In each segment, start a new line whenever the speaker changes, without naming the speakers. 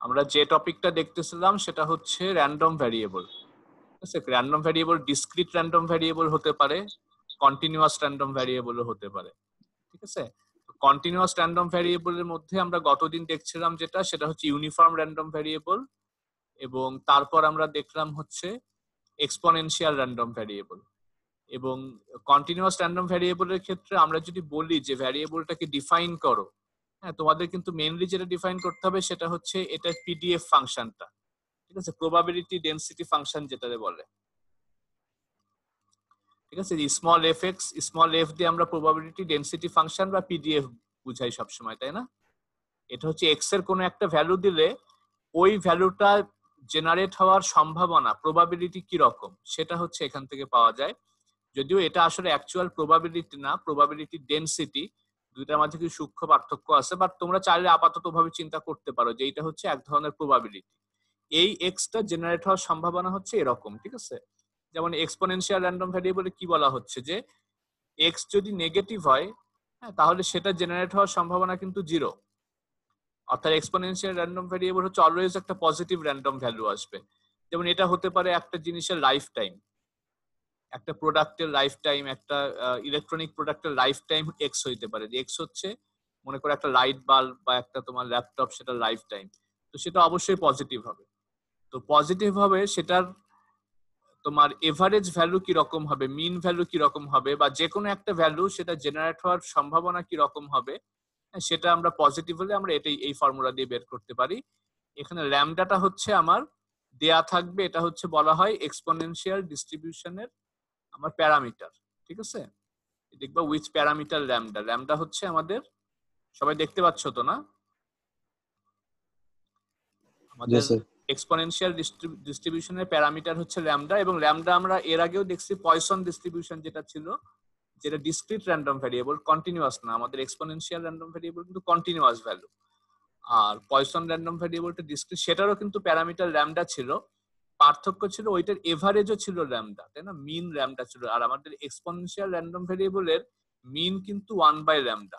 আমরা যে টপিকটা দেখতেছিলাম সেটা হচ্ছে র্যান্ডম ভ্যারিয়েবল ঠিক আছে? Random variable discrete random variable হতে পারে কন্টিনিউয়াস র্যান্ডম ভ্যারিয়েবলও হতে পারে। ঠিক আছে? কন্টিনিউয়াস র্যান্ডম ভ্যারিয়েবলের মধ্যে আমরা গতদিন দেখছিলাম যেটা, সেটা হচ্ছে ইউনিফর্ম র্যান্ডম ভ্যারিয়েবল এবং তারপর আমরা দেখলাম হচ্ছে এক্সপোনেনশিয়াল র্যান্ডম ভ্যারিয়েবল এবং কন্টিনিউয়াস র্যান্ডম ভ্যারিয়েবলের ক্ষেত্রে আমরা যদি বলি যে ভ্যারিয়েবলটাকে ডিফাইন করো হ্যাঁ তোমাদের কিন্তু মেনলি যেটা ডিফাইন করতে হবে সেটা হচ্ছে এটা পিডিএফ ফাংশনটা, ঠিক আছে? প্রবাবিলিটি ডেনসিটি ফাংশন যেটা বলে। ঠিক আছে? Small f x small f দিয়ে আমরা প্রবাবিলিটি ডেনসিটি ফাংশন বা পিডিএফ বুঝাই সবসময়, তাই না? এটা হচ্ছে এক্সের কোনো একটা ভ্যালু দিলে ওই ভ্যালুটা জেনারেট হওয়ার সম্ভাবনা প্রবাবিলিটি কি রকম সেটা হচ্ছে এখান থেকে পাওয়া যায়। যদিও এটা আসলে অ্যাকচুয়াল প্রবাবিলিটি না প্রবাবিলিটি ডেনসিটি দুইটার মাঝে কিছু সূক্ষ্ম পার্থক্য আছে? বাট তোমরা চাইলে আপাতত ভাবে চিন্তা করতে পারো যে এটা হচ্ছে এক ধরনের প্রবাবিলিটি এই এক্সটা জেনারেট হওয়ার সম্ভাবনা হচ্ছে এরকম, ঠিক আছে? যেমন এক্সপোনেনশিয়াল র্যান্ডম ভ্যারিয়েবলে কি বলা হচ্ছে? যে এক্স যদি নেগেটিভ হয় হ্যাঁ তাহলে সেটা জেনারেট হওয়ার সম্ভাবনা কিন্তু জিরো অর্থাৎ এক্সপোনেনশিয়াল র্যান্ডম ভ্যারিয়েবল হচ্ছে অলওয়েজ একটা পজিটিভ র্যান্ডম ভ্যালু আসবে। যেমন এটা হতে পারে একটা জিনিসের লাইফ টাইম একটা প্রোডাক্টের লাইফ টাইম একটা ইলেকট্রনিক প্রোডাক্টের লাইফ টাইম এক্স হইতে পারে। এক্স হচ্ছে মনে করো একটা লাইট বাল্ব বা একটা তোমার ল্যাপটপ সেটা লাইফ টাইম তো সেটা অবশ্যই পজিটিভ হবে। তো পজিটিভ হবে সেটার তোমার এভারেজ ভ্যালু কি রকম হবে মিন ভ্যালু কি রকম হবে বা যে কোনো একটা ভ্যালু সেটা জেনারেট হওয়ার সম্ভাবনা কি রকম হবে হ্যাঁ, সেটা আমরা পজিটিভ হলে আমরা এটাই এই ফর্মুলা দিয়ে বের করতে পারি। এখানে ল্যামডাটা হচ্ছে আমার দেয়া থাকবে এটা হচ্ছে বলা হয় এক্সপোনেনশিয়াল ডিস্ট্রিবিউশনের আমার প্যারামিটার ঠিক আছে? দেখবা উইথ প্যারামিটার ল্যামডা ল্যামডা হচ্ছে আমাদের সবাই দেখতে পাচ্ছ তো না? আমাদের এক্সপোনেনশিয়াল ডিস্ট্রিবিউশনের প্যারামিটার হচ্ছে ল্যামডা এবং ল্যামডা আমরা এর আগেও দেখছি পয়সন ডিস্ট্রিবিউশন যেটা ছিল যেটা ডিসক্রিট র্যান্ডম ভ্যারিয়েবল কন্টিনিউয়াস না আমাদের এক্সপোনেনশিয়াল র্যান্ডম ভ্যারিয়েবল কিন্তু কন্টিনিউয়াস ভ্যালু আর পয়সন র্যান্ডম ভ্যারিয়েবলটা ডিসক্রিট সেটারও কিন্তু প্যারামিটার ল্যামডা ছিল। পার্থক্য ছিল ওইটার এভারেজও ছিল র্যামটা তাই না? মিন র্যামটা ছিল। আর আমাদের এক্সপোনেনশিয়াল র্যান্ডম ভ্যারিয়েবলের মিন কিন্তু ওয়ান বাই র্যামটা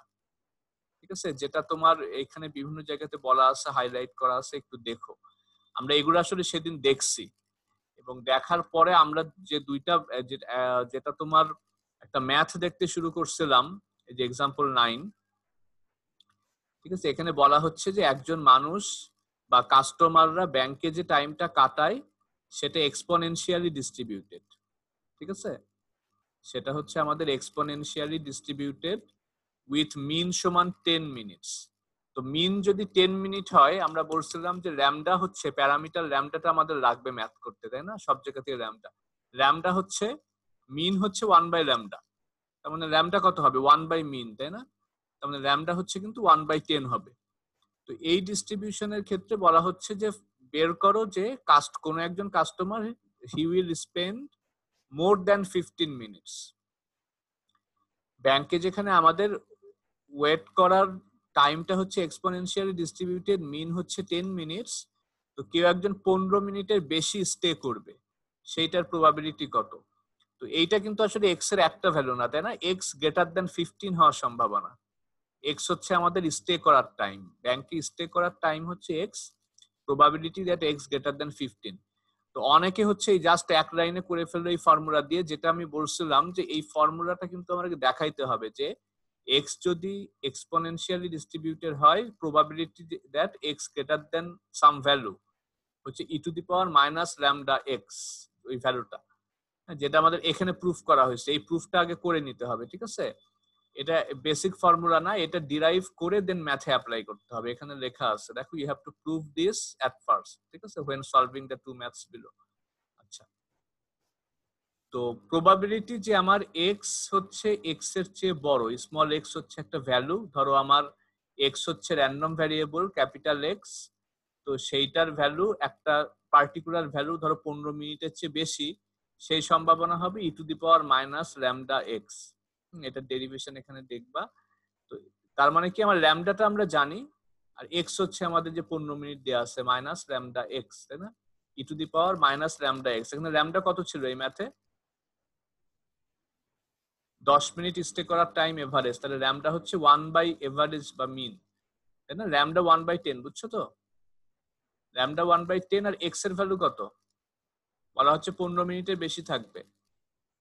ঠিক আছে? যেটা তোমার এখানে বিভিন্ন জায়গাতে বলা আছে হাইলাইট করা আছে, একটু দেখো। আমরা এগুলো আসলে সেদিন দেখছি। এবং দেখার পরে আমরা যে দুইটা যেটা তোমার একটা ম্যাথ দেখতে শুরু করছিলাম, এই যে এক্সাম্পল নাইন ঠিক আছে? এখানে বলা হচ্ছে যে একজন মানুষ বা কাস্টমাররা ব্যাংকে যে টাইমটা কাটায় সেটা এক্সপোনেনশিয়ালি ডিস্ট্রিবিউটেড ঠিক আছে? সেটা হচ্ছে আমাদের এক্সপোনেনশিয়ালি ডিস্ট্রিবিউটেড উইথ মিন সমান টেন মিনিটস তো মিন যদি টেন মিনিট হয়, আমরা বলছিলাম যে ল্যামডা হচ্ছে প্যারামিটার ল্যামডাটা আমাদের লাগবে ম্যাথ করতে, তাই না? সব জায়গা থেকে ল্যামডা ল্যামডা হচ্ছে মিন হচ্ছে ওয়ান বাই ল্যামডা তার মানে ল্যামডা কত হবে? ওয়ান বাই মিন তাই না? তার মানে ল্যামডা হচ্ছে কিন্তু ওয়ান বাই টেন হবে। তো এই ডিস্ট্রিবিউশনের ক্ষেত্রে বলা হচ্ছে যে বের করো যে কাস্ট কোন একজন customer he will spend more than fifteen minutes ব্যাংকে যেখানে আমাদের ওয়েট করার টাইমটা হচ্ছে এক্সপোনেনশিয়ালি ডিস্ট্রিবিউটেড মিন হচ্ছে টেন মিনিটস তো কেউ একজন পনেরো মিনিটের বেশি স্টে করবে, সেইটার প্রবাবিলিটি কত? তো এইটা কিন্তু আসলে এক্সের একটা ভ্যালু না, তাই না? এক্স গ্রেটার দেন ফিফটিন হওয়ার সম্ভাবনা। এক্স হচ্ছে আমাদের স্টে করার টাইম ব্যাংকে স্টে করার টাইম হচ্ছে x probability that x greater than fifteen তো অনেকে হচ্ছে এই জাস্ট এক লাইনে করে ফেলল এই ফর্মুলা দিয়ে, যেটা আমি বলছিলাম যে এই ফর্মুলাটা কিন্তু আমাকে দেখাইতে হবে যে এক্স যদি এক্সপোনেনশিয়ালি ডিস্ট্রিবিউটেড হয় probability that x greater than some value হচ্ছে e to the power minus lambda x ওই ভ্যালুটা যেটা আমাদের এখানে প্রুফ করা হয়েছে, এই প্রুফটা আগে করে নিতে হবে, ঠিক আছে? এটা বেসিক ফর্মুলা না, এটা ডিরাইভ করে দেন ম্যাথে অ্যাপ্লাই করতে হবে। এখানে লেখা আছে, দেখো you have to prove this at first ঠিক আছে? When solving the two maths below আচ্ছা। তো প্রবাবিলিটি যে আমার এক্স হচ্ছে এক্সের চেয়ে বড় স্মল এক্স হচ্ছে একটা ভ্যালু ধরো আমার এক্স হচ্ছে র্যান্ডম ভ্যারিয়েবল ক্যাপিটাল এক্স তো সেইটার ভ্যালু একটা পার্টিকুলার ভ্যালু ধরো পনেরো মিনিটের চেয়ে বেশি, সেই সম্ভাবনা হবে e to the power minus lambda x এটা ডেরিভেশন এখানে দেখবা। তো তার মানে কি, আমার ল্যামডাটা আমরা জানি, আর এক্স হচ্ছে আমাদের যে পনেরো মিনিট দেওয়া আছে মাইনাস ল্যামডা এক্স তাই না? E to the power minus lambda x এখানে ল্যামডা কত ছিল এই ম্যাথে দশ মিনিট স্টে করার টাইম এভারেজ তাহলে ল্যামডা হচ্ছে ওয়ান বাই এভারেজ বা মিন তাই না? ল্যামডা ওয়ান বাই টেন বুঝছ তো? ল্যামডা ওয়ান বাই টেন আর এক্সের ভ্যালু কত? বলা হচ্ছে পনেরো মিনিটের বেশি থাকবে।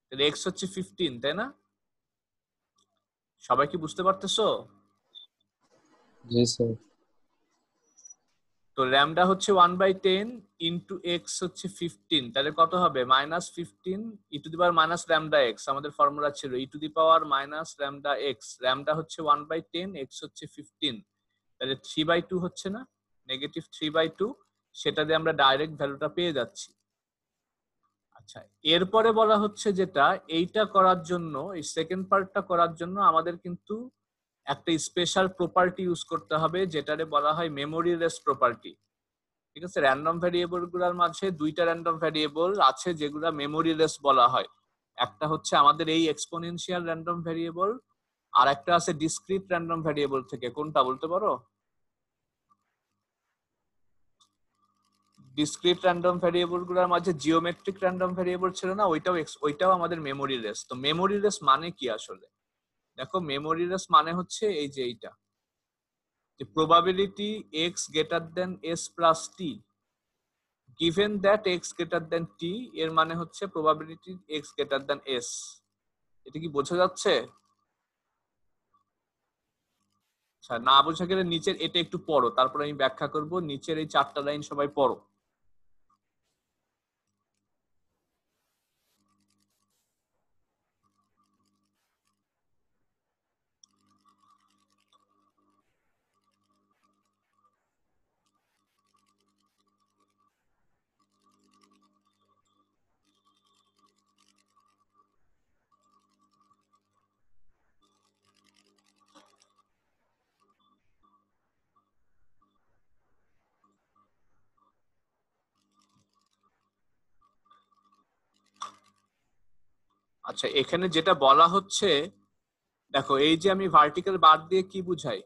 তাহলে এক্স হচ্ছে ফিফটিন তাই না? সবাই কি বুঝতে পারতেছো?
জি স্যার।
তো ল্যামডা হচ্ছে one by ten into x হচ্ছে ফিফটিন তাহলে কত হবে? Minus fifteen e to the power minus lambda x আমাদের ফর্মুলা ছিল e to the power minus lambda x lambda হচ্ছে ওয়ান বাই টেন এক্স হচ্ছে ফিফটিন তাহলে থ্রি বাই টু হচ্ছে না? নেগেটিভ থ্রি বাই টু সেটা দিয়ে আমরা ডাইরেক্ট ভ্যালুটা পেয়ে যাচ্ছি। আচ্ছা এরপরে বলা হচ্ছে যেটা, এইটা করার জন্য, এই সেকেন্ড পার্টটা করার জন্য আমাদের কিন্তু একটা স্পেশাল প্রপার্টি ইউজ করতে হবে, যেটারে বলা হয় মেমোরি লেস প্রপার্টি ঠিক আছে? র্যান্ডম ভ্যারিয়েবলগুলার মাঝে দুইটা র্যান্ডম ভ্যারিয়েবল আছে যেগুলা মেমোরি লেস বলা হয়। একটা হচ্ছে আমাদের এই এক্সপোনেনশিয়াল র্যান্ডম ভ্যারিয়েবল আর একটা আছে ডিসক্রিট র্যান্ডম ভ্যারিয়েবল থেকে। কোনটা বলতে পারো? ডিসক্রিট র্যান্ডম ভ্যারিয়েবলগুলোর মাঝে জিওমেট্রিক র্যান্ডম ভ্যারিয়েবল ছিল না, ওইটাও ওইটাও আমাদের মেমোরি লেস তো মেমোরি লেস মানে কি আসলে? দেখো মেমোরি লেস মানে হচ্ছে এই যে এইটা। যে probability x greater than s plus t given that x greater than t এর মানে হচ্ছে probability x greater than s এটা কি বোঝা যাচ্ছে? আচ্ছা না বোঝা গেলে নিচের, এটা একটু পড়ো, তারপর আমি ব্যাখ্যা করব, নিচের এই চারটা লাইন সবাই পড়ো। আচ্ছা এখানে যেটা বলা হচ্ছে, দেখো, এই যে আমি ভার্টিক্যাল বার দিয়ে কি বুঝাই?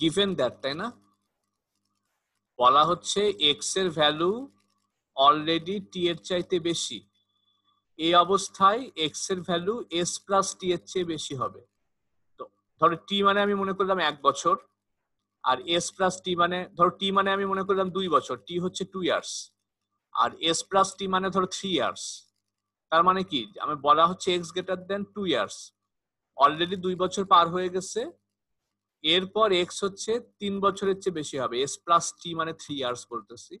গিভেন দ্যাট তাই না? বলা হচ্ছে এক্সের ভ্যালু অলরেডি টি এর চাইতে বেশি। এই অবস্থায় এক্সের ভ্যালু এস প্লাস টি এর চেয়ে বেশি হবে। তো, ধরো টি মানে আমি মনে করলাম এক বছর, আর এস প্লাস টি মানে ধরো টি মানে আমি মনে করলাম দুই বছর টি হচ্ছে টু ইয়ার্স আর এস প্লাস টি মানে ধরো থ্রি ইয়ার্স তার মানে কি? আমি বলা হচ্ছে x greater than two years already দুই বছর পার হয়ে গেছে। এরপর এক্স হচ্ছে তিন বছরের চেয়ে বেশি হবে। এস প্লাস টি মানে থ্রি ইয়ার্স বলতেছি।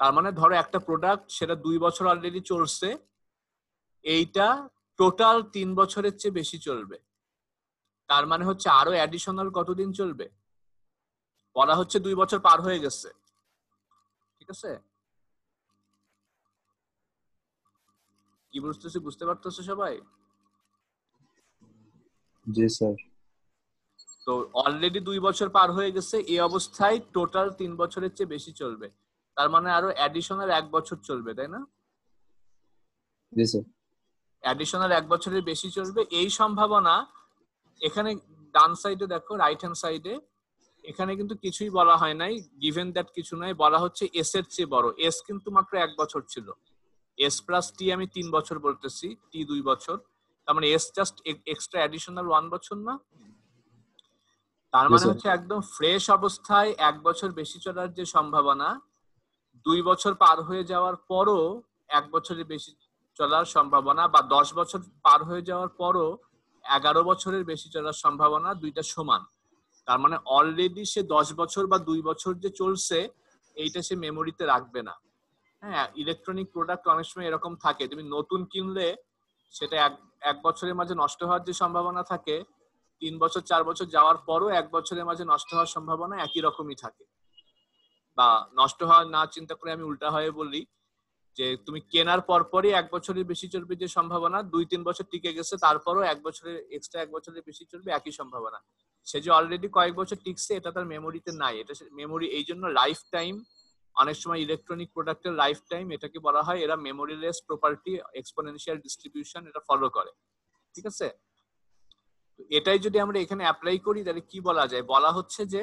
তার মানে ধরো একটা প্রোডাক্ট সেটা দুই বছর অলরেডি চলছে। এইটা টোটাল তিন বছরের চেয়ে বেশি চলবে। তার মানে হচ্ছে আরও অ্যাডিশনাল কতদিন চলবে? বলা হচ্ছে দুই বছর পার হয়ে গেছে। ঠিক আছে? কি বুঝতেছি বুঝতে পারতেছো সবাই?
জি স্যার।
তো অলরেডি দুই বছর পার হয়ে গেছে এই অবস্থায় টোটাল তিন বছরের চেয়ে বেশি চলবে। তার মানে আরও অ্যাডিশনাল এক বছর চলবে তাই না?
জি স্যার।
অ্যাডিশনাল এক বছরের বেশি চলবে। এই সম্ভাবনা এখানে ডান সাইডে দেখো রাইট হ্যান্ড সাইডে এখানে কিন্তু কিছুই বলা হয় নাই। গিভেন দ্যাট কিছু নাই বলা হচ্ছে এস এর চেয়ে বড়। এস কিন্তু মাত্র এক বছর ছিল। এস প্লাস টি আমি তিন বছর বলতেছি টি দুই বছর। তার মানে s just extra additional one বছর না। তার মানে হচ্ছে একদম ফ্রেশ অবস্থায় এক বছর বেশি চলার যে সম্ভাবনা দুই বছর পার হয়ে যাওয়ার পরও এক বছরের বেশি চলার সম্ভাবনা বা দশ বছর পার হয়ে যাওয়ার পরও এগারো বছরের বেশি চলার সম্ভাবনা দুইটা সমান। তার মানে অলরেডি সে দশ বছর বা দুই বছর যে চলছে এইটা সে মেমোরিতে রাখবে না। হ্যাঁ ইলেকট্রনিক প্রোডাক্ট অনেক সময় এরকম থাকে। তুমি নতুন কিনলে সেটা এক এক বছরের মাঝে নষ্ট হওয়ার যে সম্ভাবনা থাকে, তিন বছর, চার বছর যাওয়ার পরও এক বছরের মাঝে নষ্ট হওয়ার সম্ভাবনা একই রকমই থাকে। বা নষ্ট হওয়ার না চিন্তা করে আমি উল্টা হয়ে বলি যে তুমি কেনার পর পরই এক বছরের বেশি চলবে যে সম্ভাবনা, দুই, তিন বছর টিকে গেছে, তারপরও এক বছরের এক্সট্রা এক বছরের বেশি চলবে একই সম্ভাবনা। সে যে অলরেডি কয়েক বছর টিকছে, এটা তার মেমোরিতে নাই। এটা মেমোরি এই জন্য লাইফ টাইম অনেক সময় ইলেকট্রনিক প্রোডাক্টের লাইফ টাইম এটাকে বলা হয়, এরা মেমোরিলেস প্রপার্টি এক্সপোনেনশিয়াল ডিস্ট্রিবিউশন এটা ফলো করে। ঠিক আছে? এটাই যদি আমরা এখানে অ্যাপ্লাই করি, তাহলে কি বলা যায়? বলা হচ্ছে যে,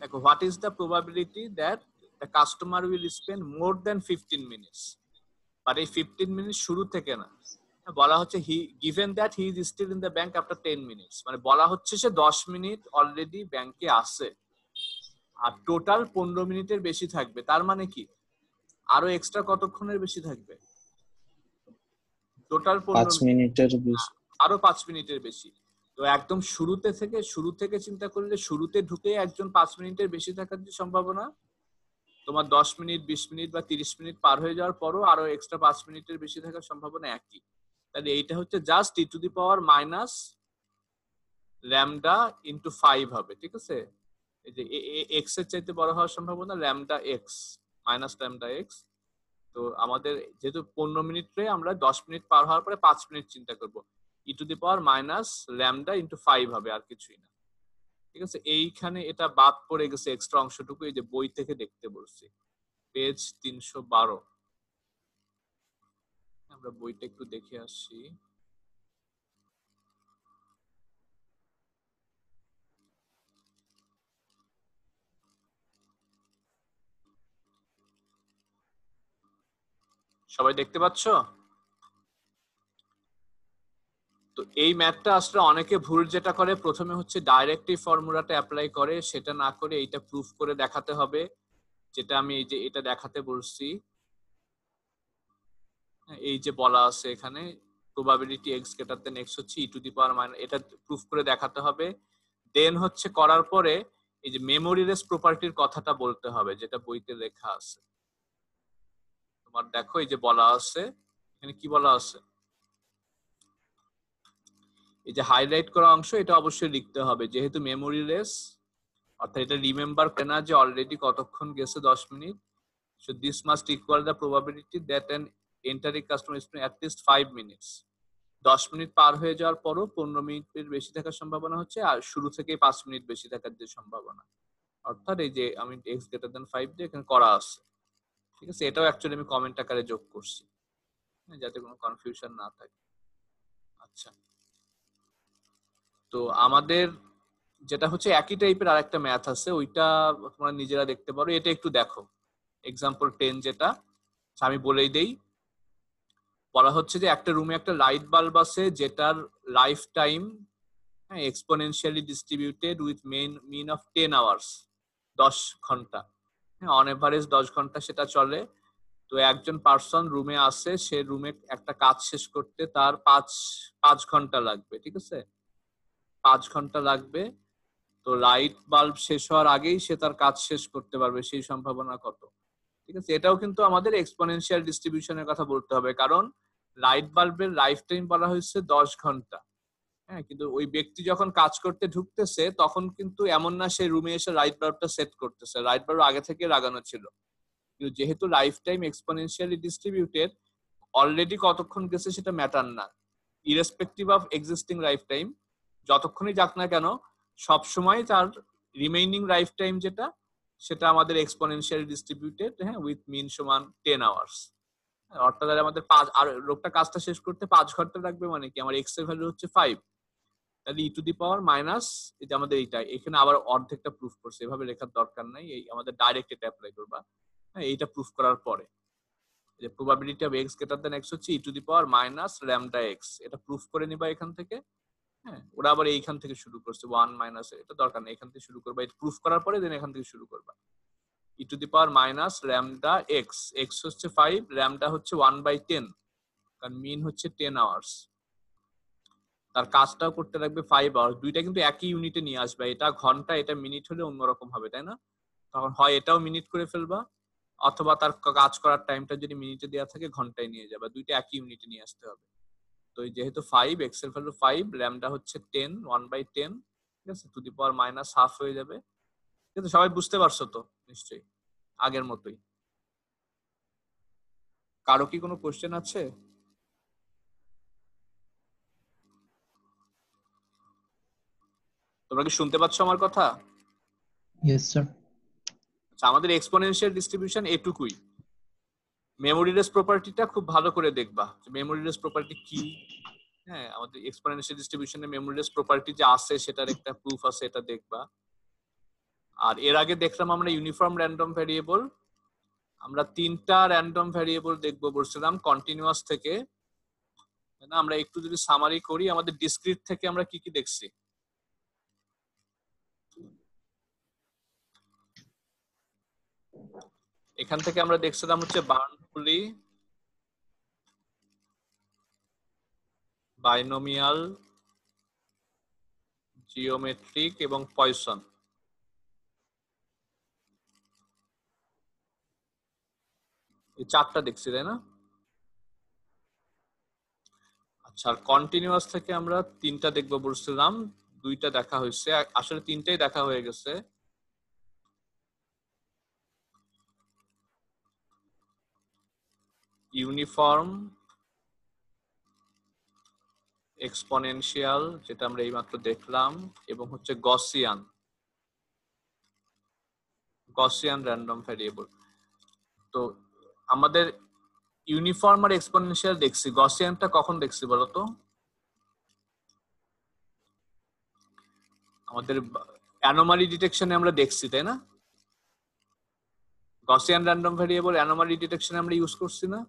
দেখো what is the probability that the customer will spend more than fifteen minutes but এই ফিফটিন মিনিট শুরু থেকে না। বলা হচ্ছে he given that he is still in the bank after ten minutes মানে বলা হচ্ছে সে দশ মিনিট অলরেডি ব্যাংকে আসে আর টোটাল পনেরো মিনিটের বেশি থাকবে। তার মানে কি? আরও এক্সট্রা কতক্ষণের বেশি থাকবে? টোটাল
পাঁচ মিনিটের বেশি
আরও পাঁচ মিনিটের বেশি। তো একদম শুরুতে থেকে শুরু থেকে চিন্তা করলে শুরুতে ঢুকে একজন পাঁচ মিনিটের বেশি থাকার যে সম্ভাবনা? তোমার দশ মিনিট বিশ মিনিট বা তিরিশ মিনিট পার হয়ে যাওয়ার পরও আরও এক্সট্রা পাঁচ মিনিটের বেশি থাকার সম্ভাবনা একই। তাহলে এইটা হচ্ছে just e to the power minus lambda into five হবে ঠিক আছে? যে এক্সের চাইতে বড় হওয়ার সম্ভাবনা lambda x minus lambda x তো আমাদের যেহেতু পনেরো মিনিটে আমরা দশ মিনিট পার হওয়ার পরে পাঁচ মিনিট চিন্তা করব। E to the power minus lambda into five হবে, আর কিছুই না। ঠিক আছে? এইখানে এটা বাদ পড়ে গেছে এক্সট্রা অংশটুকু, এই যে বই থেকে দেখতে বলছি। পেজ তিনশো বারো। আমরা বইটা একটু দেখে আসি। সবাই দেখতে পাচ্ছ? তো এই ম্যাথটা আসলে অনেকে ভুল যেটা করে প্রথমে হচ্ছে ডাইরেক্ট এই ফর্মুলাটা অ্যাপ্লাই করে সেটা না করে এইটা প্রুফ করে দেখাতে হবে যেটা আমি এই যে এটা দেখাতে বলছি। হ্যাঁ, এই যে বলা আছে এখানে probability x greater than x হচ্ছে e to the power minus এটা প্রুফ করে দেখাতে হবে। দেন হচ্ছে করার পরে এই যে মেমোরিলেস প্রপার্টির কথাটা বলতে হবে যেটা বইতে লেখা আছে। তোমার দেখো, এই যে বলা আছে, এখানে কি বলা আছে? এই যে হাইলাইট করা অংশ, এটা অবশ্যই লিখতে হবে। যেহেতু মেমোরি লেস অর্থাৎ এটা রিমেম্বার করে না যে অলরেডি কতক্ষণ গেছে দশ minute. So this must equal the probability that an entering customer spend at least five minutes দশ মিনিট পার হয়ে যাওয়ার পরও পনেরো মিনিটের বেশি থাকার সম্ভাবনা হচ্ছে, আর শুরু থেকে পাঁচ মিনিট বেশি থাকার যে সম্ভাবনা। অর্থাৎ এই যে আমি এক্স গ্রেটার দেন ফাইভ দিয়ে এখানে করা আছে। ঠিক আছে? এটাও অ্যাকচুয়ালি আমি কমেন্ট আকারে যোগ করছি। হ্যাঁ, যাতে কোনো কনফিউশন না থাকে। আচ্ছা। তো আমাদের যেটা হচ্ছে একই টাইপের আরেকটা ম্যাথ আছে ওইটা তোমরা নিজেরা দেখতে পারো। এটা একটু দেখো। এক্সাম্পল টেন যেটা আচ্ছা, আমি বলেই দেই। বলা হচ্ছে যে একটা রুমে একটা লাইট বাল্ব আছে যেটার life time exponentially distributed with mean mean of ten hours দশ ঘণ্টা। অন এভারেজ দশ ঘণ্টা সেটা চলে। তো একজন পার্সন রুমে আসে, সে রুমে একটা কাজ শেষ করতে তার পাঁচ পাঁচ ঘণ্টা লাগবে, ঠিক আছে? পাঁচ ঘণ্টা লাগবে। তো লাইট বাল্ব শেষ হওয়ার আগেই সে তার কাজ শেষ করতে পারবে, সেই সম্ভাবনা কত? ঠিক আছে? এটাও কিন্তু আমাদের এক্সপোনেনশিয়াল ডিস্ট্রিবিউশনের কথা বলতে হবে। কারণ লাইট বাল্বের লাইফ টাইম বলা হয়েছে দশ ঘণ্টা। হ্যাঁ কিন্তু ওই ব্যক্তি যখন কাজ করতে ঢুকতেছে, তখন কিন্তু এমন না সে রুমে এসে লাইট বাল্বটা সেট করতেছে। রাইট বাল্ব আগে থেকে লাগানো ছিল। কিন্তু যেহেতু life time exponentially distributed already কতক্ষণ গেছে সেটা ম্যাটার না। Irrespective of existing life time যতক্ষণই যাক না কেন সব সময় তার রিমেইনিং লাইফ টাইম যেটা, সেটা আমাদের এক্সপোনেনশিয়াল ডিস্ট্রিবিউটেড হ্যাঁ উইথ মিন সমান টেন আওয়ার্স অর্থাৎ আমাদের পাঁচ আর লোকটা কাজটা শেষ করতে পাঁচ ঘণ্টা লাগবে মানে কি? আমার এক্সের ভ্যালু হচ্ছে ফাইভ তাহলে ই টু দি পাওয়ার মাইনাস এই যে আমাদের এইটা, এখানে আবার অর্ধেকটা প্রুফ করছে, এভাবে লেখার দরকার নাই, এই আমাদের ডাইরেক্ট এটা অ্যাপ্লাই করবা। হ্যাঁ এইটা প্রুফ করার পরে। যে probability of x greater than x হচ্ছে e to the power minus lambda x এটা প্রুফ করে নিবা এখান থেকে। হ্যাঁ ওরা আবার এইখান থেকে শুরু করছে ওয়ান মাইনাস এটা দরকার নেই, এখান থেকে শুরু করবা, এটা প্রুফ করার পরে দেন এখান থেকে শুরু করবা। E to the power minus lambda x x হচ্ছে ফাইভ ল্যামডা হচ্ছে ওয়ান বাই টেন কারণ মিন হচ্ছে টেন আওয়ার্স তার কাজটাও করতে লাগবে ফাইভ আওয়ার্স দুইটা কিন্তু একই ইউনিটে নিয়ে আসবে। এটা ঘণ্টা, এটা মিনিট হলে অন্যরকম হবে, তাই না? তখন হয় এটাও মিনিট করে ফেলবা, অথবা তার কাজ করার টাইমটা যদি মিনিটে দেওয়া থাকে, ঘন্টায় নিয়ে যাবে। দুইটা একই ইউনিটে নিয়ে আসতে হবে। তো যেহেতু ফাইভ এক্সের ভ্যালু ফাইভ ল্যামডা হচ্ছে টেন ওয়ান বাই টেন ঠিক আছে? To the power minus half হয়ে যাবে। কিন্তু সবাই বুঝতে পারছ তো? নিশ্চয়ই। আগের মতোই। কারও কি কোনো কোশ্চেন আছে? তোমরা কি শুনতে পাচ্ছ আমার কথা?
Sir.
আচ্ছা আমাদের এক্সপোনেনশিয়াল ডিস্ট্রিবিউশন এটুকুই। মেমোরিলেস প্রপার্টিটা খুব ভালো করে দেখবা মেমোরিলেস প্রপার্টি কি। হ্যাঁ আমাদের এক্সপোনেনশিয়াল ডিস্ট্রিবিউশনে মেমোরিলেস প্রপার্টি যে আছে সেটার একটা প্রুফ আছে এটা দেখবা। আর এর আগে দেখলাম আমরা ইউনিফর্ম র্যান্ডম ভ্যারিয়েবল আমরা তিনটা র্যান্ডম ভ্যারিয়েবল দেখব বলছিলাম কন্টিনিউয়াস থেকে। না? আমরা একটু যদি সামারি করি আমাদের ডিসক্রিট থেকে আমরা কি কি দেখছি? এখান থেকে আমরা দেখছিলাম হচ্ছে বার্নপুলি, বাইনোমিয়াল, জিওমেট্রিক এবং পয়সন। এই চারটা দেখছি, তাই না? আচ্ছা আর কন্টিনিউয়াস থেকে আমরা তিনটা দেখব বলছিলাম। দুইটা দেখা হয়েছে। আসলে তিনটাই দেখা হয়ে গেছে। ইউনিফর্ম এক্সপোনেনশিয়াল যেটা আমরা এইমাত্র দেখলাম, এবং হচ্ছে গসিয়ান গসিয়ান র্যান্ডম ভ্যারিয়েবল তো আমাদের ইউনিফর্ম আর এক্সপোনেনশিয়াল দেখছি। গসিয়ানটা কখন দেখছি বলতো আমাদের অ্যানোমালি ডিটেকশনে আমরা দেখছি, তাই না? গসিয়ান র্যান্ডম ভ্যারিয়েবল অ্যানোমালি ডিটেকশনে আমরা ইউজ করছি না?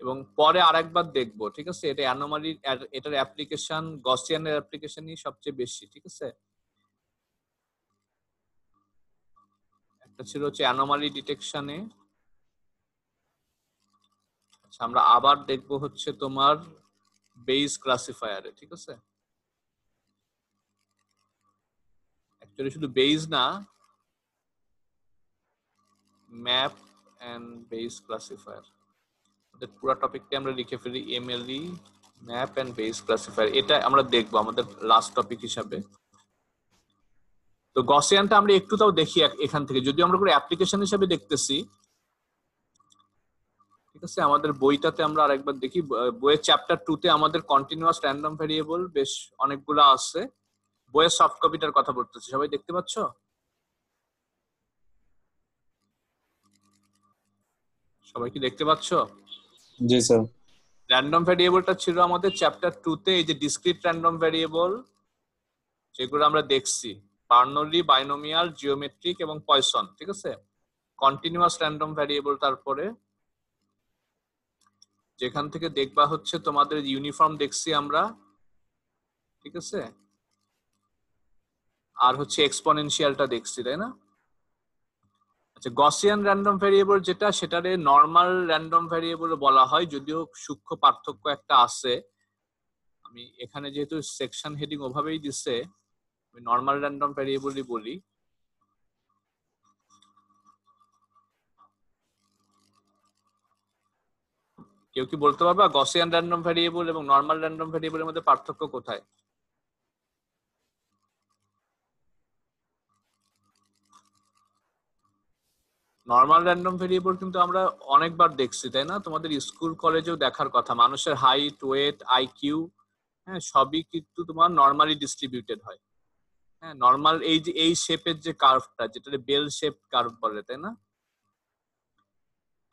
এবং পরে আরেকবার দেখব, ঠিক আছে? এটা অ্যানোমালি এটার অ্যাপ্লিকেশন গসিয়ানের অ্যাপ্লিকেশনই সবচেয়ে বেশি, ঠিক আছে? একটা ছিল হচ্ছে অ্যানোমালি ডিটেকশনে আচ্ছা আমরা আবার দেখব হচ্ছে তোমার বেস ক্লাসিফায়ারে ঠিক আছে? অ্যাকচুয়ালি শুধু বেস না ম্যাপ এন্ড বেস ক্লাসিফায়ার পুরো টপিকটা আমরা লিখে ফেলি MLE MAP and Bayes classifier এটা আমরা দেখব আমাদের লাস্ট টপিক হিসাবে। তো গসিয়ানটা আমরা একটু তাও দেখি এখান থেকে। যদি আমরা করে অ্যাপ্লিকেশন হিসাবে দেখতেছি। ঠিক আছে, আমাদের বইটাতে আমরা আরেকবার দেখি। বইয়ের চ্যাপ্টার টু তে আমাদের কন্টিনিউয়াস র্যান্ডম ভেরিয়েবল বেশ অনেকগুলো আছে। বইয়ের সফট কপিটার কথা বলতেছি। সবাই দেখতে পাচ্ছ? সবাই কি দেখতে পাচ্ছ?
জি, স্যার।
র্যান্ডম ভ্যারিয়েবলটা ছিল আমাদের চ্যাপ্টার টু তে, এই যে ডিসক্রিট র্যান্ডম ভ্যারিয়েবল যেগুলো আমরা দেখছি। বার্নলি বাইনোমিয়াল জিওমেট্রিক এবং পয়সন ঠিক আছে? কন্টিনিউয়াস র্যান্ডম ভ্যারিয়েবল তারপরে, যেখান থেকে দেখবা হচ্ছে তোমাদের ইউনিফর্ম দেখছি আমরা, ঠিক আছে? আর হচ্ছে এক্সপোনেনশিয়ালটা দেখছি, তাই না? আচ্ছা গসিয়ান র্যান্ডম ভ্যারিয়েবল যেটা, সেটারে নর্মাল র্যান্ডম ভ্যারিয়েবল বলা হয়, যদিও সূক্ষ্ম পার্থক্য একটা আছে। আমি এখানে যেহেতু সেকশন হেডিং ওভাবেই দিছে, আমি নর্মাল র্যান্ডম ভ্যারিয়েবলই বলি। কেউ কি বলতে পারবা? গসিয়ান র্যান্ডম ভ্যারিয়েবল এবং নর্মাল র্যান্ডম ভ্যারিয়েবলের মধ্যে পার্থক্য কোথায়? নর্মাল র্যান্ডম ভেরিয়েবল কিন্তু আমরা অনেকবার দেখছি, তাই না? তোমাদের স্কুল কলেজেও দেখার কথা। মানুষের হাইট ওয়েট আইকিউ হ্যাঁ সবই কিন্তু তোমার নর্মালি ডিস্ট্রিবিউটেড হয়। হ্যাঁ নর্মাল এই যে, এই শেপের যে কার্ভটা যেটা বেল শেপ কার্ভ বলে, তাই না?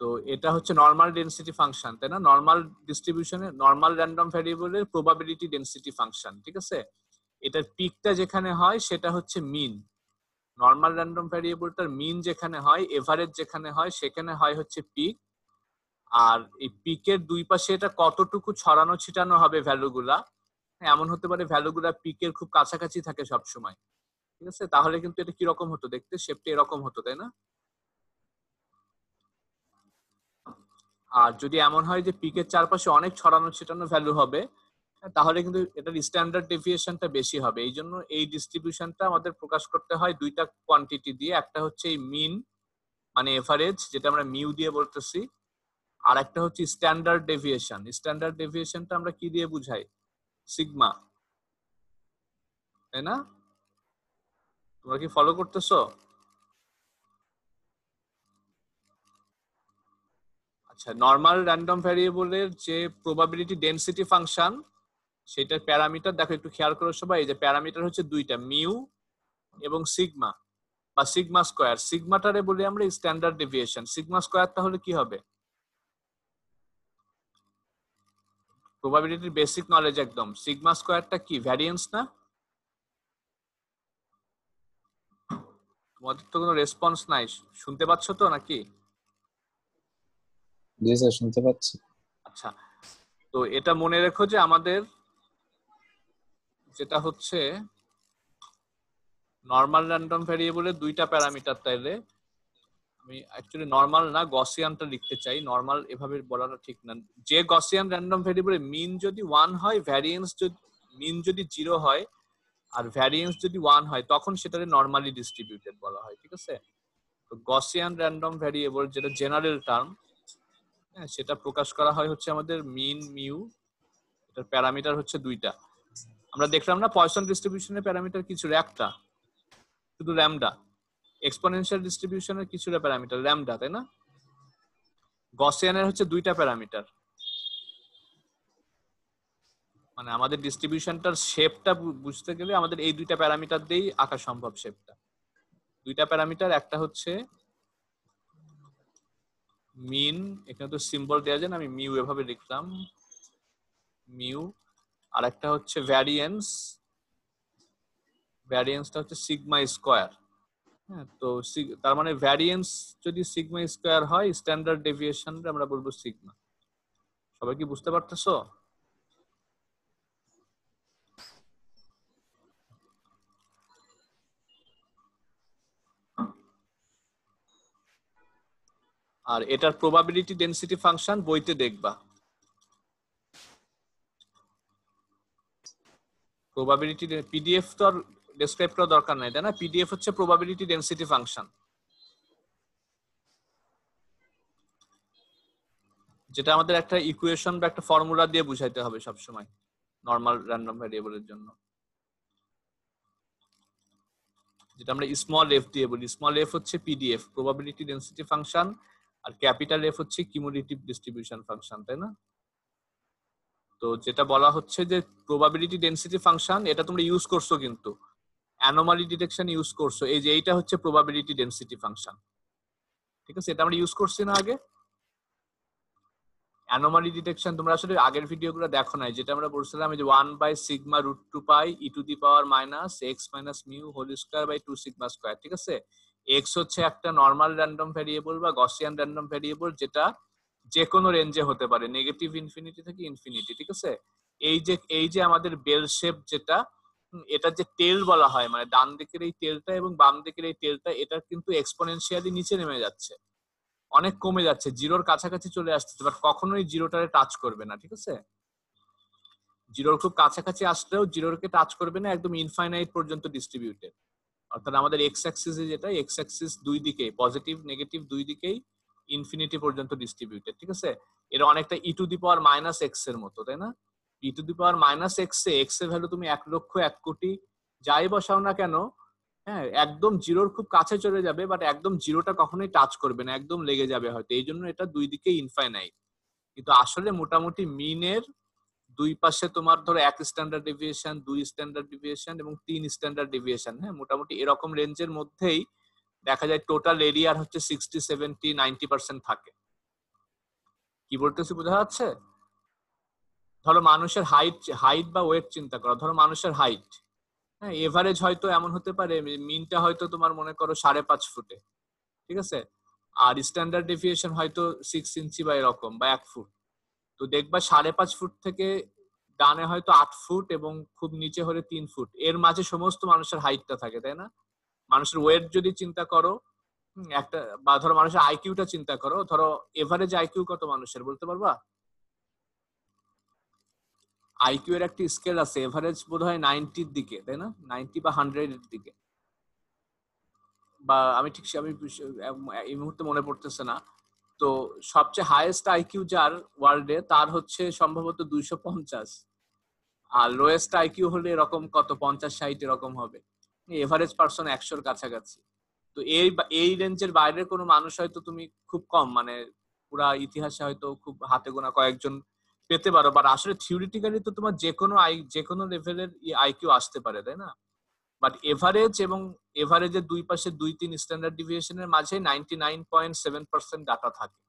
তো এটা হচ্ছে নর্মাল ডেনসিটি ফাংশন তাই না? নর্মাল ডিস্ট্রিবিউশনে নর্মাল র্যান্ডম ভ্যারিয়েবলের প্রবাবিলিটি ডেনসিটি ফাংশন ঠিক আছে? এটার পিকটা যেখানে হয়, সেটা হচ্ছে মিন নর্মাল র্যান্ডম ভ্যারিয়েবলটার মিন যেখানে হয় এভারেজ যেখানে হয়, সেখানে হয় হচ্ছে পিক আর এই পিকের দুই পাশে এটা কতটুকু ছড়ানো ছিটানো হবে ভ্যালুগুলা এমন হতে পারে ভ্যালুগুলা পিকের খুব কাছাকাছি থাকে সব সময় ঠিক আছে? তাহলে কিন্তু এটা কীরকম হতো দেখতে? শেপটা এরকম হতো, তাই না? আর যদি এমন হয় যে পিকের চারপাশে অনেক ছড়ানো ছিটানো ভ্যালু হবে তাহলে কিন্তু এটার স্ট্যান্ডার্ড ডেভিয়েশনটা বেশি হবে। এই জন্য এই ডিস্ট্রিবিউশনটা আমাদের প্রকাশ করতে হয় দুইটা কোয়ান্টিটি দিয়ে। একটা হচ্ছে এই মিন মানে এভারেজ যেটা আমরা মিউ দিয়ে বলতেছি। আর একটা হচ্ছে স্ট্যান্ডার্ড ডেভিয়েশন স্ট্যান্ডার্ড ডেভিয়েশনটা আমরা কি দিয়ে বুঝাই? সিগমা তাই না? তোমরা কি ফলো করতেছো? আচ্ছা নর্মাল র্যান্ডম ভ্যারিয়েবলের যে প্রবাবিলিটি ডেনসিটি ফাংশন সেটার প্যারামিটার দেখো একটু খেয়াল করো সবাই এই যে প্যারামিটার হচ্ছে দুইটা মিউ এবং সিগমা বা সিগমা স্কোয়ার। সিগমাটারে বলি আমরা স্ট্যান্ডার্ড ডেভিয়েশন। সিগমা স্কোয়ার তাহলে কি হবে? প্রবাবিলিটির বেসিক নলেজ একদম। সিগমা স্কোয়ারটা কি? ভ্যারিয়েন্স না? তোমাদের তো কোনো রেসপন্স নাই। শুনতে পাচ্ছ তো নাকি?
জি স্যার শুনতে পাচ্ছি।
আচ্ছা। তো এটা মনে রেখো যে আমাদের যেটা হচ্ছে নর্মাল র্যান্ডম ভ্যারিয়েবলের দুইটা প্যারামিটার তাইলে আমি অ্যাকচুয়ালি নর্মাল না গসিয়ানটা লিখতে চাই। নর্মাল এভাবে বলাটা ঠিক না। যে গসিয়ান র্যান্ডম ভেরিয়েবলের মিন যদি ওয়ান হয় ভ্যারিয়েন্স যদি মিন যদি জিরো হয়, আর ভ্যারিয়েন্স যদি ওয়ান হয়, তখন সেটাকে নর্মালি ডিস্ট্রিবিউটেড বলা হয়, ঠিক আছে? তো গসিয়ান র্যান্ডম ভ্যারিয়েবল যেটা জেনারেল টার্ম হ্যাঁ সেটা প্রকাশ করা হয় হচ্ছে আমাদের মিন মিউ এটার প্যারামিটার হচ্ছে দুইটা। আমরা দেখলাম না পয়সন ডিস্ট্রিবিউশনের প্যারামিটার কিছু একটা, শুধু ল্যামডা এক্সপোনেনশিয়াল ডিস্ট্রিবিউশনের কিছুটা প্যারামিটার ল্যামডা তাই না? গসিয়ানের হচ্ছে দুইটা প্যারামিটার মানে আমাদের ডিস্ট্রিবিউশনটার শেপটা বুঝতে গেলে আমাদের এই দুইটা প্যারামিটার দিয়েই আঁকা সম্ভব শেপটা দুইটা প্যারামিটার একটা হচ্ছে মিন এখানে তো সিম্বল দেওয়া যায় না, আমি মিউ এভাবে লিখলাম। মিউ আর একটা হচ্ছে ভ্যারিয়েন্স ভ্যারিয়েন্সটা হচ্ছে সিগমা স্কোয়ার হ্যাঁ তো তার মানে ভ্যারিয়েন্স যদি সিগমা স্কোয়ার হয় স্ট্যান্ডার্ড ডেভিয়েশন আমরা বলব সিগমা সবাই কি বুঝতে পারতেছো? আর এটার প্রবাবিলিটি ডেনসিটি ফাংশন বইতে দেখবা। প্রবাবিলিটি পিডিএফ তো আর ডেসক্রাইব করার দরকার নাই, তাই না? পিডিএফ হচ্ছে প্রবাবিলিটি ডেনসিটি ফাংশন যেটা আমাদের একটা ইকুয়েশন বা একটা ফর্মুলা দিয়ে বুঝাইতে হবে সব সময় নরমাল র্যান্ডম ভ্যারিয়েবলের জন্য। যেটা আমরা স্মল এফ দিয়ে বলি। স্মল এফ হচ্ছে পিডিএফ প্রবাবিলিটি ডেনসিটি ফাংশন আর ক্যাপিটাল এফ হচ্ছে কিউমুলেটিভ ডিস্ট্রিবিউশন ফাংশন তাই না? তো যেটা বলা হচ্ছে যে প্রবাবিলিটি ডেনসিটি ফাংশন এটা তোমরা ইউজ করছ কিন্তু। অ্যানোমালি ডিটেকশন ইউজ করছ। এই যে এইটা হচ্ছে প্রবাবিলিটি ডেনসিটি ফাংশন ঠিক আছে? এটা আমরা ইউজ করছি না আগে। অ্যানোমালি ডিটেকশন তোমরা আসলে আগের ভিডিওগুলো দেখো নাই, যেটা আমরা বলছিলাম যে one by sigma root two pi e to the power minus x minus mu whole square by two sigma square ঠিক আছে? এক্স হচ্ছে একটা নর্মাল র্যান্ডম ভ্যারিয়েবল বা গসিয়ান র্যান্ডম ভ্যারিয়েবল যেটা যে কোনো রেঞ্জে হতে পারে নেগেটিভ ইনফিনিটি থেকে ইনফিনিটি ঠিক আছে? এই যে এই যে আমাদের বেল শেপ যেটা এটা যে টেল বলা হয় মানে ডান দিকের এই তেলটা এবং বাম দিকের এই তেলটা এটা কিন্তু এক্সপোনেনশিয়ালি নিচে নেমে যাচ্ছে। অনেক কমে যাচ্ছে জিরোর কাছাকাছি চলে আসতেছে বাট কখনোই জিরোটারে টাচ করবে না, ঠিক আছে? জিরোর খুব কাছাকাছি আসলেও জিরোরকে টাচ করবে না, একদম ইনফাইনাইট পর্যন্ত ডিস্ট্রিবিউটেড অর্থাৎ আমাদের এক্স অ্যাক্সিসে যেটা এক্স অ্যাক্সিস দুই দিকে পজিটিভ নেগেটিভ দুই দিকেই ইনফিনিটি পর্যন্ত ডিস্ট্রিবিউটেড ঠিক আছে? এটা অনেকটা ই টু দি পাওয়ার মাইনাস এক্সের মতো, তাই না? E to the power minus x এ এক্সের ভ্যালু তুমি এক লক্ষ, এক কোটি, যাই বসাও না কেন হ্যাঁ একদম জিরোর খুব কাছে চলে যাবে বাট একদম জিরোটা কখনোই টাচ করবে না, একদম লেগে যাবে হয়তো। এই জন্য এটা দুই দিকে ইনফাইনাইট কিন্তু আসলে মোটামুটি মিনের দুই পাশে তোমার ধরো এক স্ট্যান্ডার্ড ডেভিয়েশন দুই স্ট্যান্ডার্ড ডেভিয়েশন এবং তিন স্ট্যান্ডার্ড ডেভিয়েশন হ্যাঁ মোটামুটি এরকম রেঞ্জের মধ্যেই দেখা যায় টোটাল এরিয়ার হচ্ছে সিক্সটি সেভেন্টি নাইনটি পার্সেন্ট থাকে। কি বলতেছি, বোঝা যাচ্ছে? ধরো মানুষের হাইট হাইট বা ওয়েট চিন্তা করো, ধরো মানুষের হাইট হ্যাঁ এভারেজ হয়তো এমন হতে পারে মিনটা হয়তো তোমার মনে করো সাড়ে পাঁচ ফুটে, ঠিক আছে? আর স্ট্যান্ডার্ড ডেভিয়েশন হয়তো সিক্স ইঞ্চি বা এরকম, বা এক ফুট। তো দেখবা সাড়ে পাঁচ ফুট থেকে ডানে হয়তো আট ফুট এবং খুব নিচে হলে তিন ফুট। এর মাঝে সমস্ত মানুষের হাইটটা থাকে, তাই না? মানুষের ওয়েট যদি চিন্তা করো একটা, বা ধরো মানুষের আইকিউটা চিন্তা করো, ধরো এভারেজ আইকিউ কত মানুষের বলতে পারবা? আইকিউ এর একটা স্কেল আছে এভারেজ বোধ হয় নাইনটির দিকে, তাই না? নাইনটি বা হান্ড্রেড এর দিকে। বা আমি ঠিক আমি এই মুহূর্তে মনে পড়তেছে না। তো সবচেয়ে হাইয়েস্ট আইকিউ যার ওয়ার্ল্ডে তার হচ্ছে সম্ভবত দুইশো পঞ্চাশ। আর লোয়েস্ট আইকিউ হলে এরকম কত? পঞ্চাশ, ষাট, এরকম হবে। এভারেজ পার্সন একশোর কাছাকাছি। তো এই এই রেঞ্জের বাইরের কোনো মানুষ হয়তো তুমি খুব কম মানে পুরা ইতিহাসে হয়তো খুব হাতে গোনা কয়েকজন পেতে পারো। বাট আসলে থিওরিটিক্যালি তো তোমার যে কোনো আই যে কোনো লেভেলের আইকিউ আসতে পারে, তাই না? বাট এভারেজ এবং এভারেজের দুই পাশে দুই তিন স্ট্যান্ডার্ড ডিভিয়েশনের মাঝে ninety nine point seven percent data থাকে।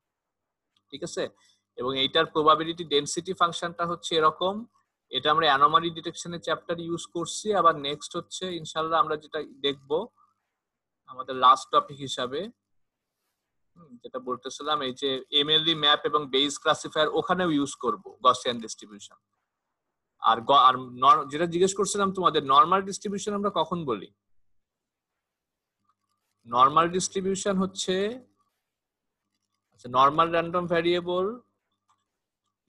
ঠিক আছে? এবং এইটার প্রবাবিলিটি ডেনসিটি ফাংশনটা হচ্ছে এরকম এটা আমরা অ্যানোমালি ডিটেকশনের চ্যাপ্টার ইউজ করছি, আবার নেক্সট হচ্ছে ইনশাল্লাহ আমরা যেটা দেখব আমাদের লাস্ট টপিক হিসাবে যেটা বলতেছিলাম এই যে এমএলডি ম্যাপ এবং বেস ক্লাসিফায়ার ওখানেও ইউজ করব গসিয়ান ডিস্ট্রিবিউশন আর আর যেটা জিজ্ঞেস করছিলাম তোমাদের নর্মাল ডিস্ট্রিবিউশন আমরা কখন বলি? নর্মাল ডিস্ট্রিবিউশন হচ্ছে আচ্ছা normal random variable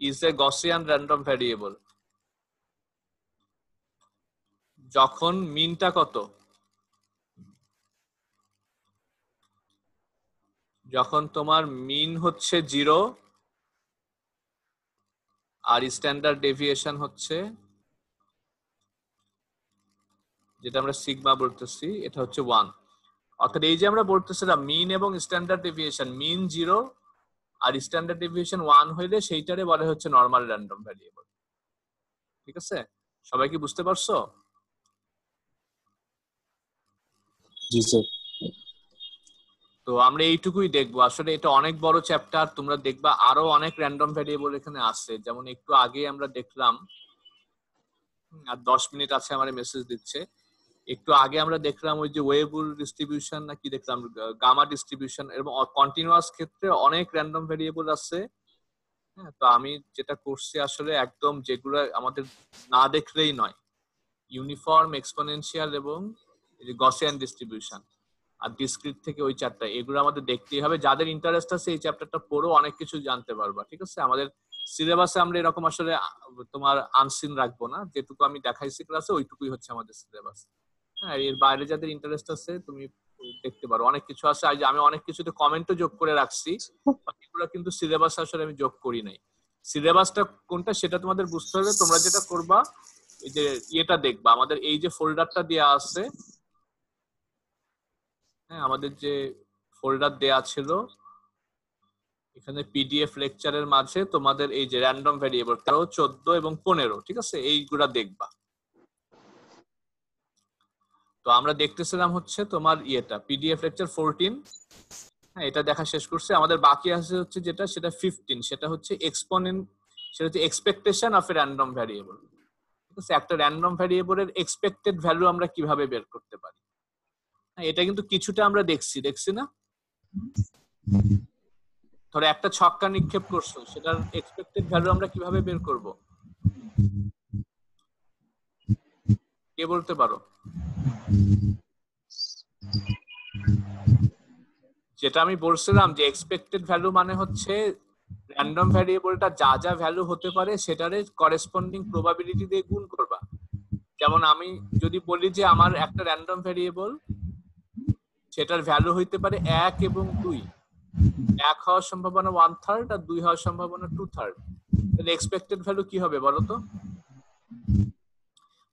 is a Gaussian random variable যখন মিনটা কত? যখন তোমার মিন হচ্ছে জিরো, আর স্ট্যান্ডার্ড ডেভিয়েশন হচ্ছে, যেটা আমরা সিগমা বলতেছি, এটা হচ্ছে ওয়ান অর্থাৎ এই যে আমরা বলতেছি বলতেছিলাম মিন এবং স্ট্যান্ডার্ড ডেভিয়েশন মিন জিরো আর স্ট্যান্ডার্ড ডেভিয়েশন ওয়ান হইলে সেইটারে বলে হচ্ছে নর্মাল র্যান্ডম ভ্যারিয়েবল ঠিক আছে? সবাই কি বুঝতে পারছ? তো আমরা এইটুকুই দেখব। আসলে এটা অনেক বড় চ্যাপ্টার তোমরা দেখবা আরও অনেক র্যান্ডম ভ্যারিয়েবল এখানে আছে যেমন একটু আগে আমরা দেখলাম আর দশ মিনিট আছে আমার মেসেজ দিচ্ছে। একটু আগে আমরা দেখলাম ওই যে ওয়েবুল ডিস্ট্রিবিউশন না কি দেখলাম গামা ডিস্ট্রিবিউশন এবং কন্টিনিউয়াস ক্ষেত্রে অনেক র্যান্ডম ভ্যারিয়েবল আছে হ্যাঁ তো আমি যেটা করছি আসলে একদম যেগুলো আমাদের না দেখলেই নয়। ইউনিফর্ম এক্সপোনেনশিয়াল এবং গসিয়ান ডিস্ট্রিবিউশন আর ডিসক্রিট থেকে ওই চারটা এগুলো আমাদের দেখতেই হবে। যাদের ইন্টারেস্ট আছে এই চ্যাপ্টারটা পড়ো, অনেক কিছু জানতে পারবা, ঠিক আছে? আমাদের সিলেবাসে আমরা এরকম আসলে তোমার আনসিন রাখব না। যেটুকু আমি দেখাইছি ক্লাসে ওইটুকুই হচ্ছে আমাদের সিলেবাস হ্যাঁ এর বাইরে যাদের ইন্টারেস্ট আছে, তুমি দেখতে পারো। অনেক কিছু আছে আমি অনেক কিছুতে কমেন্টও যোগ করে রাখছি। এগুলো কিন্তু সিলেবাস আসলে আমি যোগ করি নাই। সিলেবাসটা কোনটা সেটা তোমাদের বুঝতে হবে। তোমরা যেটা করবা, এই যে ইয়েটা দেখবা। আমাদের এই যে ফোল্ডারটা দেওয়া আছে হ্যাঁ আমাদের যে ফোল্ডার দেয়া ছিল, এখানে পিডিএফ লেকচারের মাঝে তোমাদের এই যে র্যান্ডম ভ্যারিয়েবল তেরো, চোদ্দ এবং পনেরো, ঠিক আছে? এইগুলা দেখবা। তো আমরা দেখতেছিলাম হচ্ছে তোমার ইয়েটা পিডিএফ লেকচার ফোরটিন হ্যাঁ এটা দেখা শেষ করছে। আমাদের বাকি আছে হচ্ছে যেটা, সেটা ফিফটিন সেটা হচ্ছে এক্সপোনেন্ট সেটা হচ্ছে expectation of a random variable ঠিক আছে? একটা র্যান্ডম ভ্যারিয়েবলের এক্সপেক্টেড ভ্যালু আমরা কীভাবে বের করতে পারি? এটা কিন্তু কিছুটা আমরা দেখছি দেখছি না? ধরো একটা ছক্কা নিক্ষেপ করছ, সেটার এক্সপেক্টেড ভ্যালু আমরা কীভাবে বের করব? কে বলতে পারো? যেটা আমি বলছিলাম যে এক্সপেক্টেড ভ্যালু মানে হচ্ছে র্যান্ডম ভ্যারিয়েবলটা যা যা ভ্যালু হতে পারে সেটারে করেসপন্ডিং প্রবাবিলিটি দিয়ে গুণ করবা। যেমন আমি যদি বলি যে আমার একটা র্যান্ডম ভ্যারিয়েবল সেটার ভ্যালু হইতে পারে এক এবং দুই। এক হওয়ার সম্ভাবনা ওয়ান থার্ড আর দুই হওয়ার সম্ভাবনা টু থার্ড তাহলে এক্সপেক্টেড ভ্যালু কি হবে বলো তো?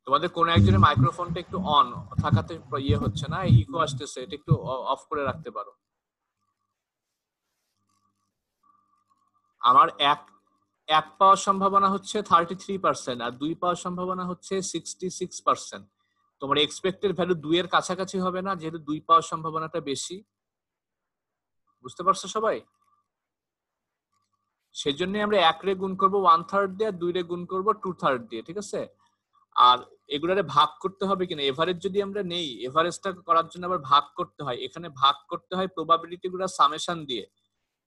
তোমাদের কোন একজনের মাইক্রোফোনটা একটু অন থাকাতে ইয়ে হচ্ছে না ইকো আসতেছে, এটা একটু অফ করে রাখতে পারো। আমার এক এক পাওয়ার সম্ভাবনা হচ্ছে থার্টি থ্রি পার্সেন্ট আর দুই পাওয়ার সম্ভাবনা হচ্ছে সিক্সটি সিক্স পার্সেন্ট তোমার এক্সপেক্টেড ভ্যালু দুইয়ের কাছাকাছি হবে না, যেহেতু দুই পাওয়ার সম্ভাবনাটা বেশি। বুঝতে পারছ সবাই? সেজন্য আমরা এক রে গুণ করব ওয়ান থার্ড দিয়ে, আর দুই রে গুণ করব টু থার্ড দিয়ে, ঠিক আছে? আর এগুলারে ভাগ করতে হবে কিনা? এভারেজ যদি আমরা নেই এভারেজটা করার জন্য আবার ভাগ করতে হয়। এখানে ভাগ করতে হয় প্রবাবিলিটি গুলা সামেশন দিয়ে।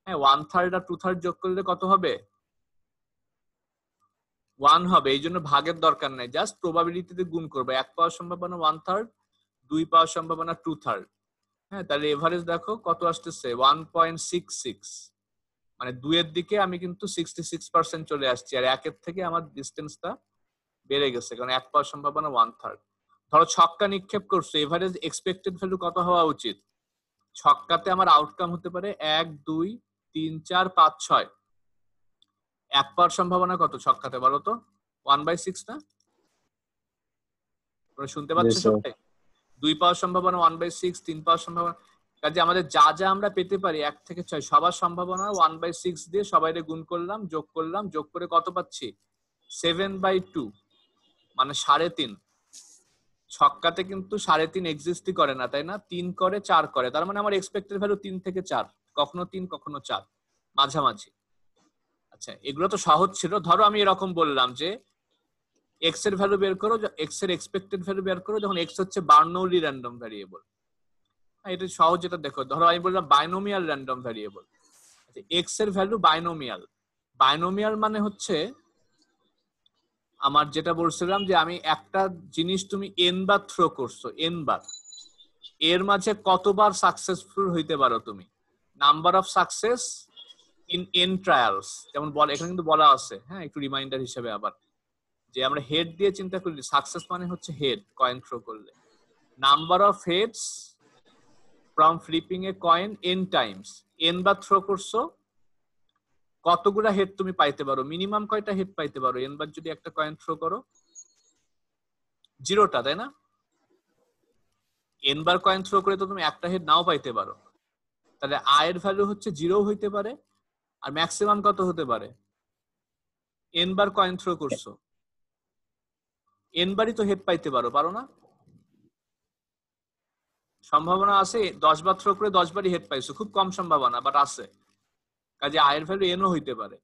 হ্যাঁ ওয়ান থার্ড আর টু থার্ড যোগ করলে কত হবে? ওয়ান হবে, এই জন্য ভাগের দরকার নাই। জাস্ট প্রবাবিলিটিতে গুণ করবে। এক পাওয়ার সম্ভাবনা ওয়ান থার্ড দুই পাওয়ার সম্ভাবনা টু থার্ড হ্যাঁ তাহলে এভারেজ দেখো কত আসতেছে? ওয়ান পয়েন্ট সিক্স সিক্স মানে দুইয়ের দিকে আমি কিন্তু সিক্সটি সিক্স পার্সেন্ট চলে আসছি, আর একের থেকে আমার ডিস্টেন্সটা বেড়ে গেছে, কারণ এক পাওয়ার সম্ভাবনা ওয়ান থার্ড ধরো ছক্কা নিক্ষেপ করছ এভারেজ এক্সপেক্টেড ভ্যালু কত হওয়া উচিত? ছক্কাতে আমার আউটকাম হতে পারে এক, দুই, তিন, চার, পাঁচ, ছয়। এক পাওয়ার সম্ভাবনা কত ছক্কাতে বলো তো? ওয়ান বাই সিক্স না শুনতে পাচ্ছ সবাই দুই পাওয়ার সম্ভাবনা ওয়ান বাই সিক্স তিন পাওয়ার সম্ভাবনা। কাজে আমাদের যা যা আমরা পেতে পারি এক থেকে ছয় সবার সম্ভাবনা ওয়ান বাই সিক্স দিয়ে সবাইরে গুণ করলাম যোগ করলাম যোগ করে কত পাচ্ছি? সেভেন বাই টু মানে সাড়ে তিন। ছক্কাতে কিন্তু সাড়ে তিন এক্সিস্টই করে না তাই না? তিন করে চার করে। তার মানে আমার এক্সপেক্টেড ভ্যালু তিন থেকে চার কখনো তিন কখনো চার মাঝামাঝি। আচ্ছা এগুলো তো সহজ ছিল। ধরো আমি এরকম বললাম যে এক্সের ভ্যালু বের করো এক্সের এক্সপেক্টেড ভ্যালু বের করো, যখন এক্স হচ্ছে বার্নৌলি র্যান্ডম ভ্যারিয়েবল এটা সহজ, এটা দেখো। ধরো আমি বললাম বাইনোমিয়াল র্যান্ডম ভ্যারিয়েবল আচ্ছা এক্সের ভ্যালু বাইনোমিয়াল বাইনোমিয়াল মানে হচ্ছে, আমার যেটা বলছিলাম যে, আমি একটা জিনিস তুমি এন বার থ্রো করছ এন বার। এর মাঝে কতবার সাকসেসফুল হইতে পারো তুমি? Number of success in n trials যেমন বল, এখানে কিন্তু বলা আছে হ্যাঁ একটু রিমাইন্ডার হিসেবে আবার, যে আমরা হেড দিয়ে চিন্তা করি সাকসেস মানে হচ্ছে হেড কয়েন থ্রো করলে। Number of heads from flipping a coin n times n bar throw করছ, কতগুলা হেড তুমি পাইতে পারো? মিনিমাম কয়টা হেড পাইতে পারো? এন বার যদি একটা কয়েন থ্রো করো জিরোটা তাই না? এন বার কয়েন থ্রো করে তো তুমি একটা হেড নাও পাইতে পারো। তাহলে আয়ের ভ্যালু হচ্ছে জিরো হইতে পারে আর ম্যাক্সিমাম কত হতে পারে? এন বার কয়েন থ্রো করছ। এন বারই তো হেড পাইতে পারো পারো না? সম্ভাবনা আছে, দশ বার থ্রো করে দশ বারই হেড পাইছো, খুব কম সম্ভাবনা বাট আছে। কাজে আয়ের ভ্যালু এনও হইতে পারে।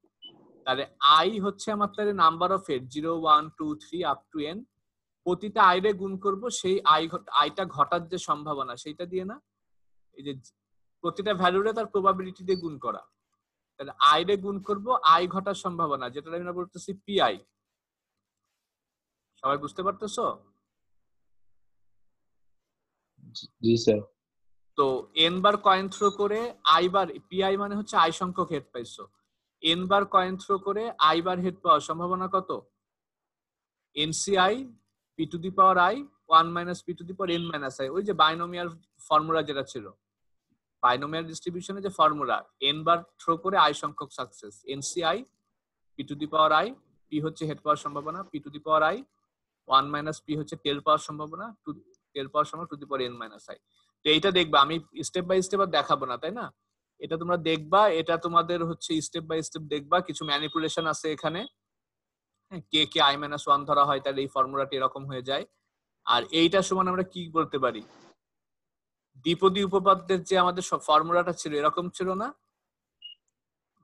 তাহলে আই হচ্ছে আমার তাহলে number of head zero one two three up to n প্রতিটা আইরে গুণ করব, সেই আই আইটা ঘটার যে সম্ভাবনা, সেইটা দিয়ে না? এই যে প্রতিটা ভ্যালুরে তার প্রবাবিলিটি দিয়ে গুণ করা। তাহলে আই রে গুণ করব আই ঘটার সম্ভাবনা যেটা আমরা বলতেছি পিআই সবাই বুঝতে পারতেছো?
জি স্যার।
তো এন বার কয়েন থ্রো করে আই বার পিআই মানে হচ্ছে আই সংখ্যক হেড পাইছো। এন বার কয়েন থ্রো করে আই বার হেড পাওয়ার সম্ভাবনা কত? N C i p to the power i one minus p to the power n minus i ওই যে বাইনোমিয়াল ফর্মুলা যেটা ছিল। বাইনোমিয়াল ডিস্ট্রিবিউশনে যে ফর্মুলা এন বার থ্রো করে আই সংখ্যক success n C i p to the power i p হচ্ছে হেড পাওয়ার সম্ভাবনা p to the power i one minus p হচ্ছে টেল পাওয়ার সম্ভাবনা টু টেল পাওয়ার সম্ভাবনা to the power n minus i তো এইটা দেখবা আমি স্টেপ বাই স্টেপ আর দেখাবো না তাই না? এটা তোমরা দেখবা এটা তোমাদের হচ্ছে স্টেপ বাই স্টেপ দেখবা কিছু ম্যানিপুলেশন আছে এখানে। হ্যাঁ, k k i minus one ধরা হয় তাহলে এই ফর্মুলাটি এরকম হয়ে যায়। আর এইটা সমান আমরা কি বলতে পারি? দ্বিপদী উপপাদ্যের যে আমাদের ফর্মুলাটা ছিল, এরকম ছিল না?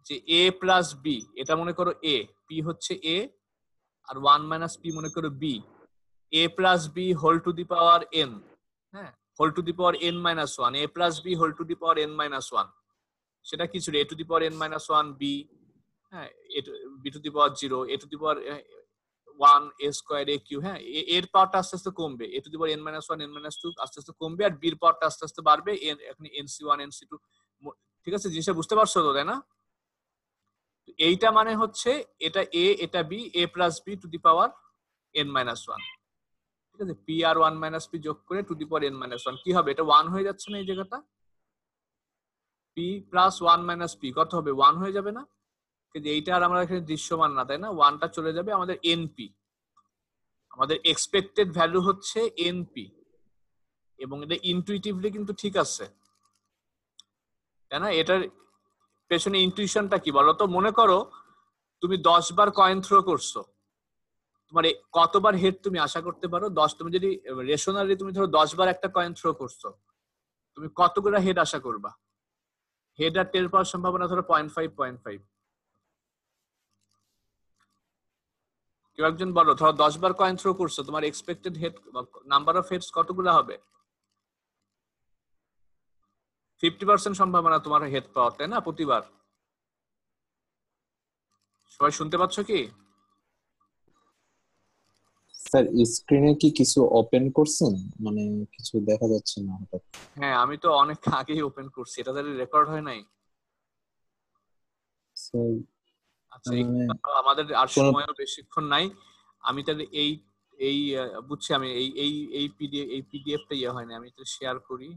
যে এ প্লাস বি এটা মনে করো এ পি হচ্ছে এ আর ওয়ান মাইনাস পি মনে করো b a plus b whole to the power n হ্যাঁ? Whole to the power n minus one a plus b whole to the power n minus one সেটা কি ছিল? A to the power n minus one b হ্যাঁ? B to the power zero a to the power one a square a cube হ্যাঁ এর পাওয়ারটা আস্তে আস্তে কমবে। A to the power n minus one n minus two আস্তে আস্তে কমবে আর বির পাওয়ারটা আস্তে আস্তে বাড়বে এন- এখন N C one N C two ঠিক আছে? জিনিসটা বুঝতে পারছ তো, তাই না? এইটা মানে হচ্ছে এটা এ এটা B A plus B to the power N minus one ঠিক আছে? P R one minus P যোগ করে to the power N minus one কি হবে? এটা ওয়ান হয়ে যাচ্ছে না এই জায়গাটা? P plus one minus P কত হবে? ওয়ান হয়ে যাবে না? কিন্তু এইটা আর আমরা এখানে দৃশ্যমান না, তাই না? ওয়ানটা চলে যাবে আমাদের এনপি আমাদের এক্সপেক্টেড ভ্যালু হচ্ছে এনপি এবং এটা ইনটুইটিভলি কিন্তু ঠিক আছে। তাই না? এটার পেছনে ইনটুইশনটা কি বলো তো মনে করো, তুমি দশ বার কয়েন থ্রো করছ। তোমার কতবার হেড তুমি আশা করতে পারো? দশ, তুমি যদি রেশনালি তুমি ধরো দশ বার একটা কয়েন থ্রো করছ, তুমি কতগুলো হেড আশা করবা? হেড আর টের পাওয়ার সম্ভাবনা ধরো পয়েন্ট ফাইভ পয়েন্ট ফাইভ কেউ একজন বলো ধরো দশ বার কয়েন থ্রো করছ তোমার expected head number of heads কতগুলো হবে? ফিফটি পার্সেন্ট সম্ভাবনা তোমার হেড পাওয়ার তাই না প্রতিবার? সবাই শুনতে পাচ্ছ কি?
স্যার স্ক্রিনে কি কিছু ওপেন করছেন? মানে কিছু দেখা যাচ্ছে না হঠাৎ।
হ্যাঁ আমি তো অনেক আগেই ওপেন করছি এটা তাহলে রেকর্ড হয় নাই?
স্যার
আচ্ছা
মানে
আমাদের আর সময়ও বেশিক্ষণ নাই। আমি তাহলে এই এই বুঝছি আমি এই এই এই পিডিএফ এই পিডিএফটা ইয়ে হয় না আমি তো শেয়ার করি।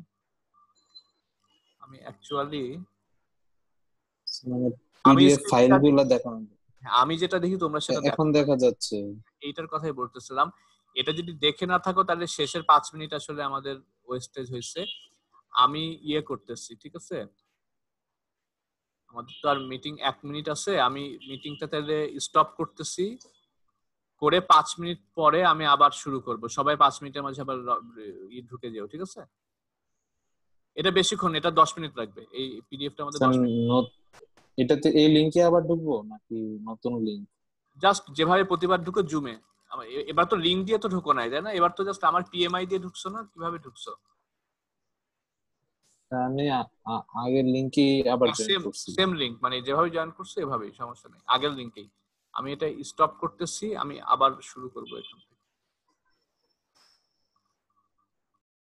আমি অ্যাকচুয়ালি
মানে
আমি
পিডিএফ
screen
ফাইল দেখানো
আমি যেটা দেখি তোমরা সেটা
এখন দেখা। যাচ্ছে।
এইটার কথাই বলতেছিলাম। এটা যদি দেখে না থাকো তাহলে শেষের পাঁচ মিনিট আসলে আমাদের ওয়েস্টেজ হয়েছে। আমি ইয়ে করতেছি ঠিক আছে? আমাদের তো আর মিটিং এক মিনিট আছে আমি মিটিংটা তাহলে স্টপ করতেছি। করে পাঁচ মিনিট পরে আমি আবার শুরু করব। সবাই পাঁচ মিনিটের মাঝে আবার ই ঢুকে যেও ঠিক আছে? এটা বেশিক্ষণ এটা দশ মিনিট লাগবে। এই পিডিএফটা আমাদের
স্যার
দশ মিনিট
এটাতে এই লিংকে আবার ঢুকবো নাকি নতুন লিংক
জাস্ট যেভাবে প্রতিবার ঢুকো জুমে এবার তো লিঙ্ক দিয়ে তো ঢুকো নাই তাই না? এবার তো জাস্ট আমার পিএমআই দিয়ে ঢুকছো না? কীভাবে ঢুকছো?
আ- আগের লিংকে আবার
সেম সেম লিংক মানে যেভাবে জয়েন করছ এভাবেই সমস্যা নেই। আগের লিংকেই আমি এটা স্টপ করতেছি আমি আবার শুরু করব এখান থেকে।